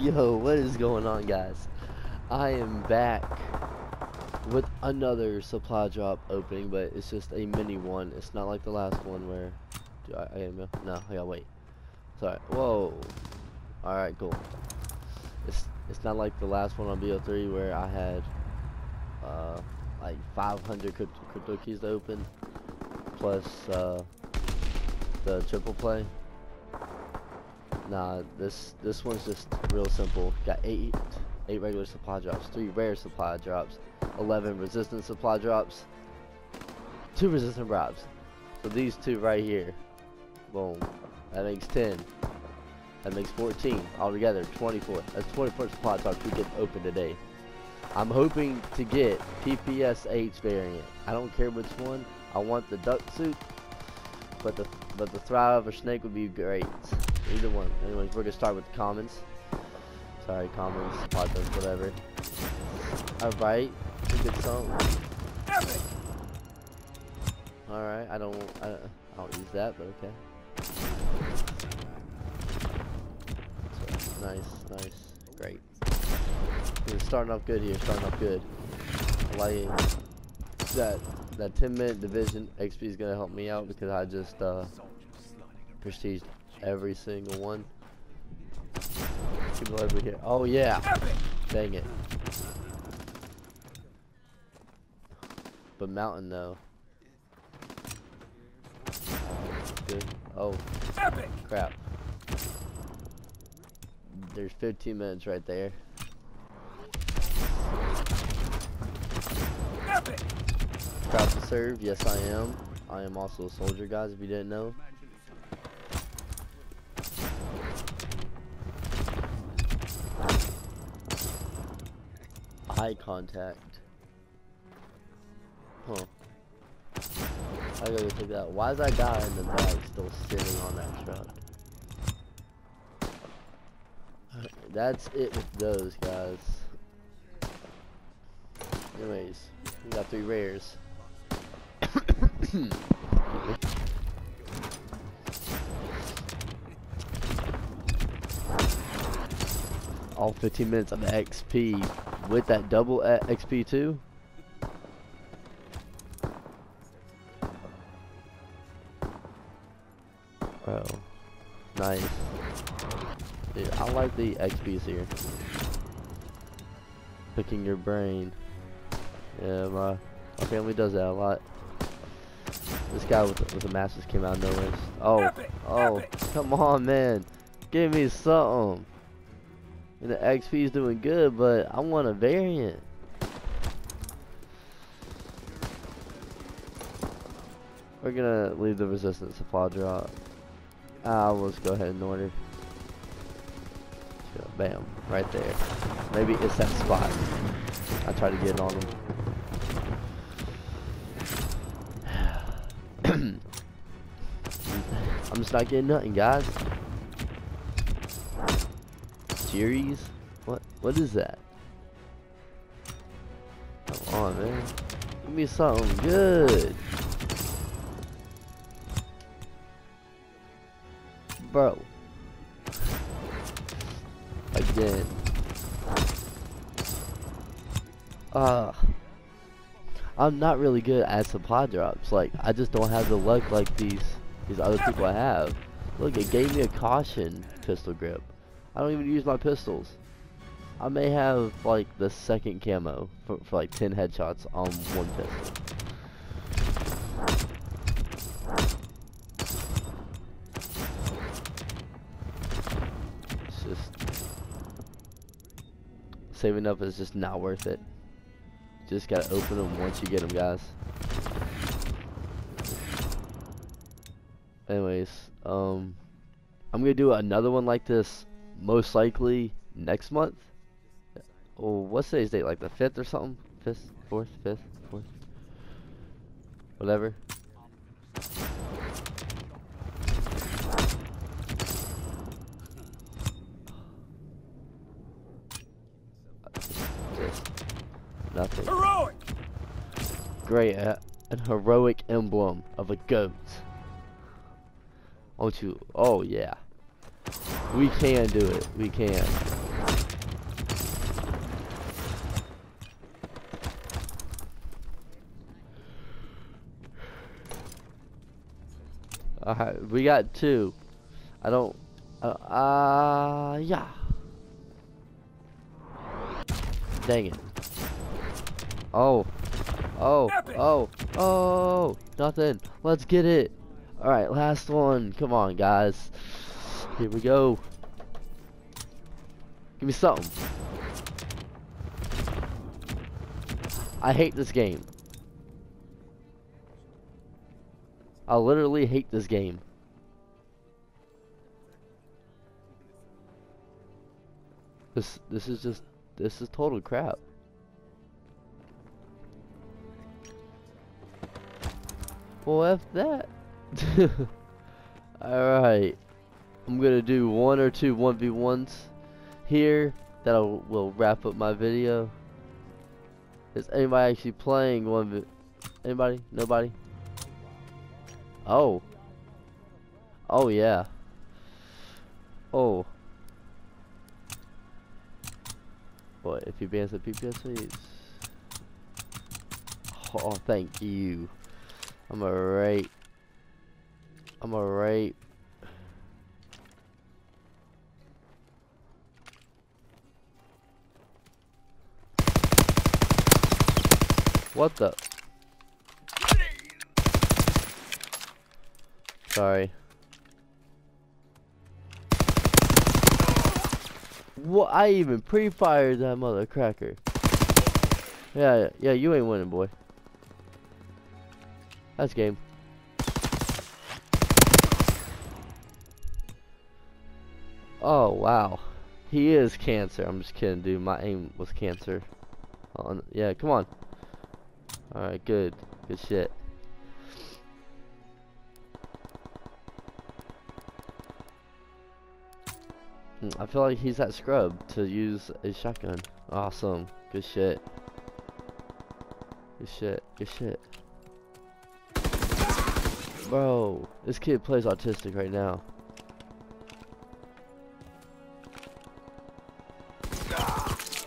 Yo, what is going on, guys? I am back with another supply drop opening, but it's just a mini one. It's not like the last one where. Do I, I gotta, no, I gotta wait. Sorry. Whoa. All right, cool. It's it's not like the last one on BO3 where I had uh, like 500 crypto, crypto keys to open, plus uh, the triple play. Nah, this this one's just real simple. Got eight eight regular supply drops, three rare supply drops, eleven resistant supply drops, two resistant drops. So these two right here, boom, that makes ten. That makes 14 altogether, 24. That's 24 supply drops we get open today. I'm hoping to get PPSH variant. I don't care which one. I want the duck suit, but the but the thrive or snake would be great. Either one. Anyways, we're gonna start with the commons. Sorry, commons, podcast, whatever. Alright, get some. Alright, I don't, I don't, I don't use that, but okay. So, nice, nice, great. We're starting off good here, starting off good. I like that that 10 minute division XP is gonna help me out because I just uh prestige every single one. People over here. Oh yeah. Dang it. But mountain though. Good. Oh. Crap. There's 15 minutes right there. Proud to serve. Yes, I am. I am also a soldier, guys, if you didn't know. Eye contact. Huh. I gotta take that. Why is that guy in the back still sitting on that truck? That's it with those guys. Anyways, we got three rares. All 15 minutes of XP with that double XP too. Oh, nice. Dude, I like the XPs here. Picking your brain. Yeah, my, my family does that a lot. This guy with the, with the masters came out of nowhere. Oh, oh, come on, man. Give me something. And the XP is doing good, but I want a variant. We're gonna leave the resistance supply drop. Ah, let's go ahead and order. bam, right there. Maybe it's that spot. I try to get on them. I'm just not getting nothing, guys. Series? What? What is that? Come on, man. Give me something good. Bro. Again. Uh, I'm not really good at supply drops. Like, I just don't have the luck like these these other people have. Look, it gave me a caution pistol grip. I don't even use my pistols. I may have like the second camo for, for like 10 headshots on one pistol. It's just saving up is just not worth it. Just gotta open them once you get them, guys. Anyways, um, I'm gonna do another one like this most likely next month. Oh, what's today's date? Like the fifth or something? Fifth, fourth, fifth, fourth, whatever. Nothing. Heroic. Great, uh, an heroic emblem of a goat. Won't you? Oh yeah. We can do it. We can. Alright, we got two. I don't. Uh, uh yeah. Dang it. Oh. Oh. Oh. Oh. Nothing. Let's get it. Alright, last one. Come on, guys. Here we go. Give me something. I hate this game. I literally hate this game. This this is just this is total crap. Well, F that. Alright. I'm gonna do one or two 1v1s here. That will wrap up my video. Is anybody actually playing 1v... Anybody? Nobody? Oh. Oh, yeah. Oh. What, if you ban the PPS please? Oh, thank you. I'm a right. I'm a right. What the? Sorry. What? I even pre-fired that mother cracker. Yeah, yeah, you ain't winning, boy. That's game. Oh, wow. He is cancer. I'm just kidding, dude. My aim was cancer. Oh, yeah, come on. Alright, good. Good shit. Hmm, I feel like he's that scrub to use a shotgun. Awesome. Good shit. Good shit. Good shit. Bro, this kid plays autistic right now.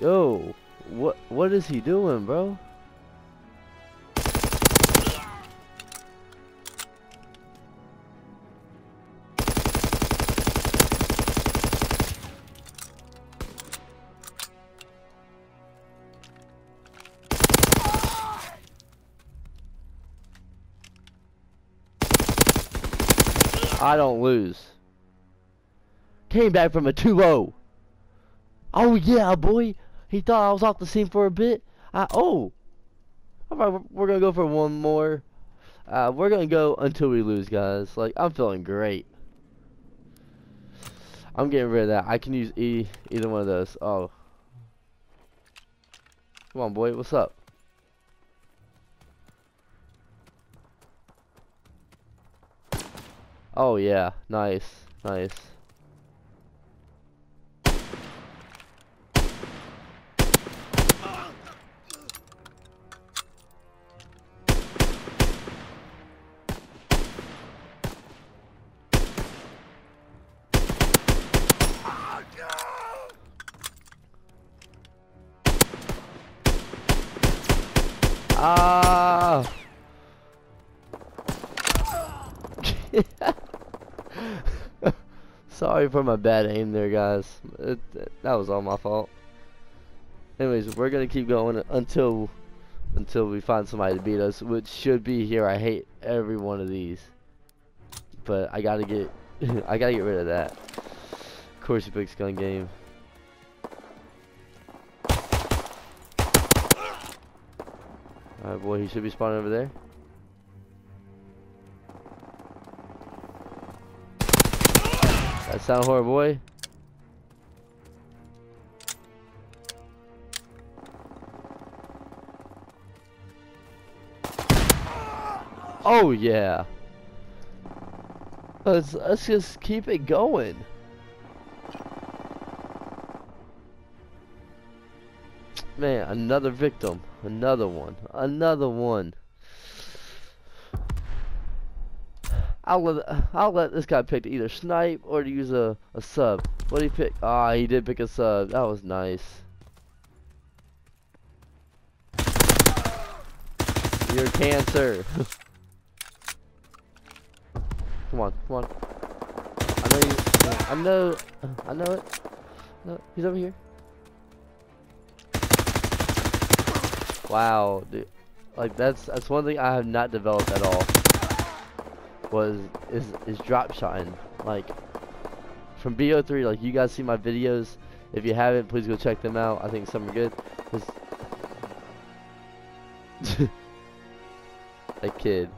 Yo, what what is he doing, bro? I don't lose. Came back from a 2-0. Oh yeah, boy. He thought I was off the scene for a bit. I oh. Alright, we're gonna go for one more. Uh, we're gonna go until we lose, guys. Like I'm feeling great. I'm getting rid of that. I can use E either one of those. Oh. Come on, boy. What's up? Oh yeah, nice, nice. Ah! Sorry for my bad aim there, guys. It, it, that was all my fault. Anyways, we're gonna keep going until until we find somebody to beat us, which should be here. I hate every one of these, but I gotta get I gotta get rid of that. Of course, you picked gun game. Alright, boy, he should be spawning over there. That sound horrible, boy. Oh yeah. Let's let's just keep it going. Man, another victim. Another one. Another one. I'll let I'll let this guy pick to either snipe or to use a, a sub. What did he pick? Ah, he did pick a sub. That was nice. You're cancer. come on, come on. I know you. I know. I know it. No, he's over here. Wow, dude. Like that's that's one thing I have not developed at all. Was is is drop shotting. Like from BO3, like you guys see my videos. If you haven't, please go check them out. I think some are good. that kid,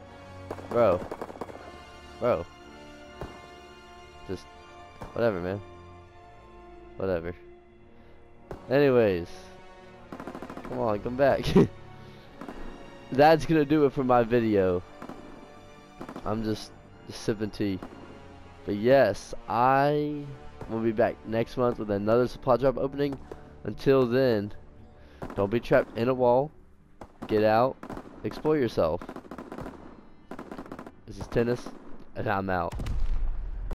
bro, bro, just whatever, man. Whatever. Anyways, come on, come back. That's gonna do it for my video. I'm just, just sipping tea. But yes, I will be back next month with another supply drop opening. Until then, don't be trapped in a wall. Get out, explore yourself. This is Tennis, and I'm out.